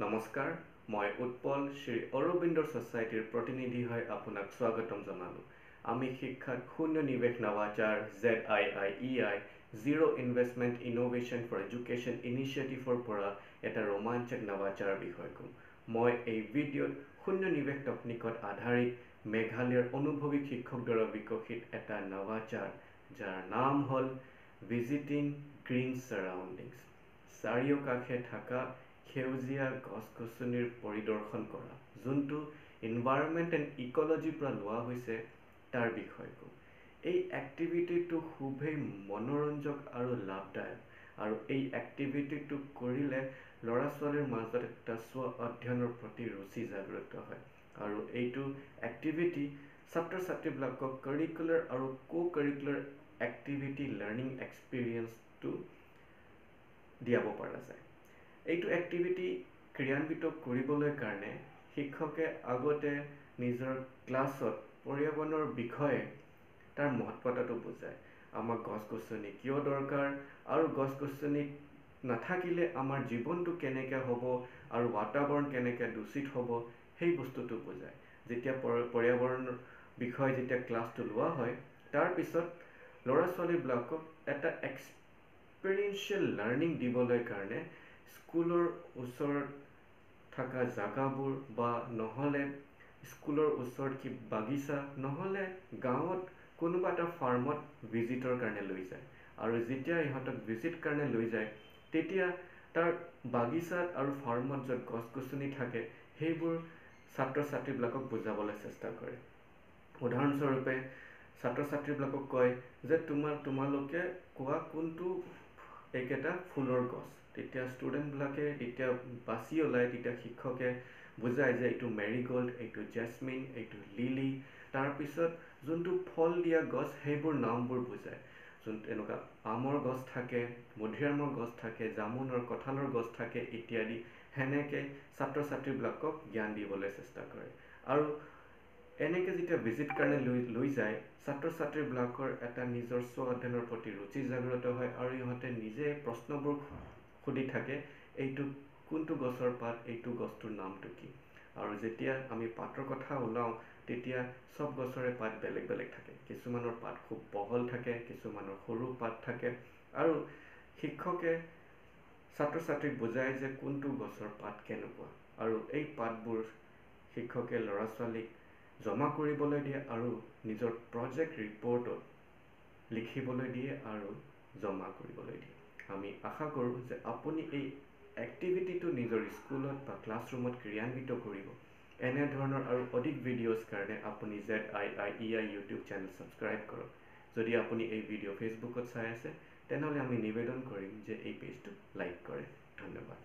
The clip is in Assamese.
নমস্কাৰ মই উৎপল শ্ৰী অৰবিন্দৰ ছ'চাইটিৰ প্ৰতিনিধি হৈ আপোনাক স্বাগতম জনালোঁ। আমি শিক্ষাত শূন্য নিৱেশ নৱাচাৰ Z I I E I zero' investment innovation for education ইনিচিয়েটিভৰ পৰা এটা ৰোমাঞ্চক নৱাচাৰ বিষয় ক'ম। মই এই ভিডিঅ'ত শূন্য নিৱেশ তকনিকত আধাৰিত মেঘালয়ৰ অনুভৱী শিক্ষক দ্বাৰা বিকশিত এটা নৱাচাৰ যাৰ নাম হ'ল ভিজিটিং গ্ৰীণ ছাৰাউণ্ডিংছ চাৰিওকাষে থকা সেউজীয়া গছ গছনিৰ পৰিদৰ্শন কৰা যোনটো ইনভাইৰমেণ্ট এণ্ড ইক'লজিৰ পৰা লোৱা হৈছে তাৰ বিষয়ে কওঁ এই এক্টিভিটিটো খুবেই মনোৰঞ্জক আৰু লাভদায়ক আৰু এই এক্টিভিটিটো কৰিলে ল'ৰা ছোৱালীৰ মাজত এটা স্ব অধ্যয়নৰ প্ৰতি ৰুচি জাগ্ৰত হয় আৰু এইটো এক্টিভিটি ছাত্ৰ ছাত্ৰীবিলাকক কাৰিকুলাৰ আৰু কো কাৰিকুলাৰ এক্টিভিটি লাৰ্ণিং এক্সপিৰিয়েঞ্চটো দিয়াব পৰা যায়। এইটো এক্টিভিটি ক্ৰিয়ান্বিত কৰিবলৈ কাৰণে শিক্ষকে আগতে নিজৰ ক্লাছত পৰ্যাৱৰণৰ বিষয়ে তাৰ মহত্বতাটো বুজায়। আমাক গছ গছনি কিয় দৰকাৰ আৰু গছ গছনি নাথাকিলে আমাৰ জীৱনটো কেনেকৈ হ'ব আৰু বাতাৱৰণ কেনেকৈ দূষিত হ'ব সেই বস্তুটো বুজায়। যেতিয়া পৰ্যাৱৰণৰ বিষয়ে যেতিয়া ক্লাছটো লোৱা হয় তাৰপিছত ল'ৰা ছোৱালীবিলাকক এটা এক্সপেৰিয়েঞ্চিয়েল লাৰ্ণিং দিবলৈ কাৰণে স্কুলৰ ওচৰত থকা জেগাবোৰ বা নহ'লে স্কুলৰ ওচৰত কি বাগিচা নহ'লে গাঁৱত কোনোবা এটা ফাৰ্মত ভিজিটৰ কাৰণে লৈ যায়। আৰু যেতিয়া ইহঁতক ভিজিট কাৰণে লৈ যায় তেতিয়া তাৰ বাগিচাত আৰু ফাৰ্মত য'ত গছ গছনি থাকে সেইবোৰ ছাত্ৰ ছাত্ৰীবিলাকক বুজাবলৈ চেষ্টা কৰে। উদাহৰণস্বৰূপে ছাত্ৰ ছাত্ৰীবিলাকক কয় যে তোমাৰ তোমালোকে কোৱা কোনটো এইকেইটা ফুলৰ গছ। তেতিয়া ষ্টুডেণ্টবিলাকে তেতিয়া বাছি ওলায় তেতিয়া শিক্ষকে বুজায় যে এইটো মেৰিগ'ল্ড এইটো জেচমিন এইটো লিলি। তাৰপিছত যোনটো ফল দিয়া গছ সেইবোৰ নামবোৰ বুজায়। যোন এনেকুৱা আমৰ গছ থাকে মধুৰিআমৰ গছ থাকে জামুনৰ কঁঠালৰ গছ থাকে ইত্যাদি। সেনেকৈ ছাত্ৰ ছাত্ৰীবিলাকক জ্ঞান দিবলৈ চেষ্টা কৰে। আৰু এনেকৈ যেতিয়া ভিজিট কাৰণে লৈ লৈ যায় ছাত্ৰ ছাত্ৰীবিলাকৰ এটা নিজৰ স্ব অধ্যয়নৰ প্ৰতি ৰুচি জাগ্ৰত হয় আৰু ইহঁতে নিজে প্ৰশ্নবোৰ সুধি থাকে এইটো কোনটো গছৰ পাত এইটো গছটোৰ নামটো কি? আৰু যেতিয়া আমি পাতৰ কথা ওলাওঁ তেতিয়া চব গছৰে পাত বেলেগ বেলেগ থাকে। কিছুমানৰ পাত খুব বহল থাকে কিছুমানৰ সৰু পাত থাকে। আৰু শিক্ষকে ছাত্ৰ ছাত্ৰীক বুজায় যে কোনটো গছৰ পাত কেনেকুৱা। আৰু এই পাতবোৰ শিক্ষকে ল'ৰা ছোৱালীক জমা কৰিবলৈ দিয়ে আৰু নিজৰ প্ৰজেক্ট ৰিপৰ্টত লিখিবলৈ দিয়ে আৰু জমা কৰিবলৈ দিয়ে। আমি আশা কৰোঁ যে আপুনি এই এক্টিভিটিটো নিজৰ স্কুলত বা ক্লাছৰুমত ক্ৰিয়ান্বিত কৰিব। এনেধৰণৰ আৰু অধিক ভিডিঅ'ছ কাৰণে আপুনি Z I I E I YouTube channel subscribe কৰক। যদি আপুনি এই ভিডিঅ' ফেচবুকত চাই আছে তেনেহ'লে আমি নিবেদন কৰিম যে এই পেজটো লাইক কৰে। ধন্যবাদ।